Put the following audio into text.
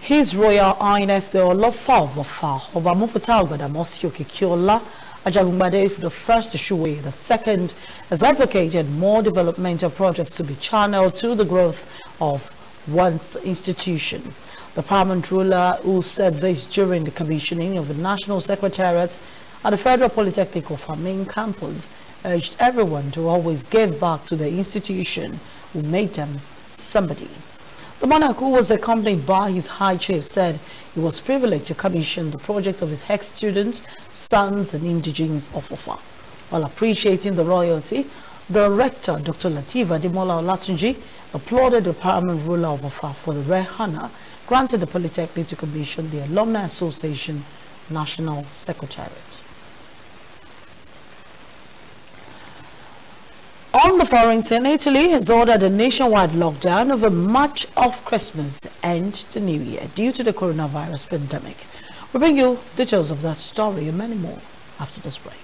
His Royal Highness the Olofa of Offa, Oba Mufutau Gbadamosi Okikiola for the first Shuwe, the second has advocated more developmental projects to be channeled to the growth of one's institution. The paramount ruler who said this during the commissioning of the National Secretariat at the Federal Polytechnic Offa main campus urged everyone to always give back to the institution who made them somebody. The monarch, who was accompanied by his high chief, said he was privileged to commission the project of his ex-students, sons and indigenes of Offa. While appreciating the royalty, the rector, Dr. Lateef Ademola Olatunji, applauded the paramount ruler of Offa for the rare honor granted the Polytechnic to commission the Alumni Association National Secretariat. The foreign scene, Italy has ordered a nationwide lockdown over much of Christmas and the New Year due to the coronavirus pandemic. We bring you details of that story and many more after this break.